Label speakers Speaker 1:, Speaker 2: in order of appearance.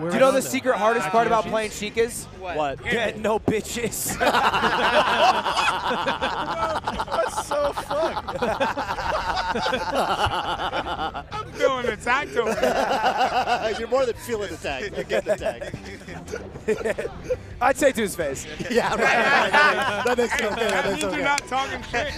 Speaker 1: We're
Speaker 2: Do you know the secret hardest part about playing Sheik? is?
Speaker 3: What?
Speaker 2: Get no bitches.
Speaker 4: That's so fun.
Speaker 5: I'm feeling attacked over here.
Speaker 3: You're more than feeling attacked. You're getting attacked.
Speaker 2: I'd say to his face.
Speaker 3: yeah, right. right, right, right. That makes no sense.
Speaker 5: That means you're not talking shit.